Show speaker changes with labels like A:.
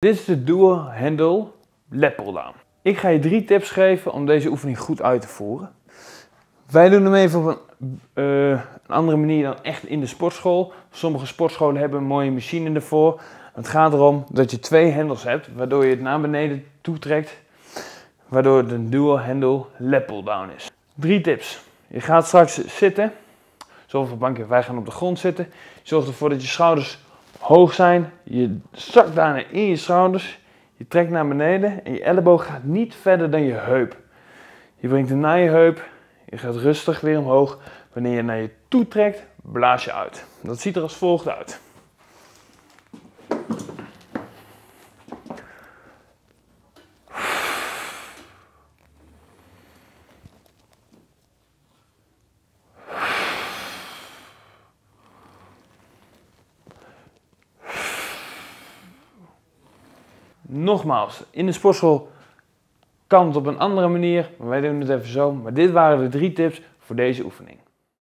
A: Dit is de dual handle lat pull-down. Ik ga je drie tips geven om deze oefening goed uit te voeren. Wij doen hem even op een, uh, een andere manier dan echt in de sportschool. Sommige sportscholen hebben een mooie machine ervoor. Het gaat erom dat je twee hendels hebt, waardoor je het naar beneden toetrekt. Waardoor het een dual handle lat pull-down is. Drie tips. Je gaat straks zitten. Zorg op een bankje, wij gaan op de grond zitten. Zorg ervoor dat je schouders hoog zijn. Je zakt daarna in je schouders. Je trekt naar beneden en je elleboog gaat niet verder dan je heup. Je brengt hem naar je heup. Je gaat rustig weer omhoog. Wanneer je naar je toe trekt, blaas je uit. Dat ziet er als volgt uit. Nogmaals, in de sportschool kan het op een andere manier, maar wij doen het even zo. Maar dit waren de drie tips voor deze oefening.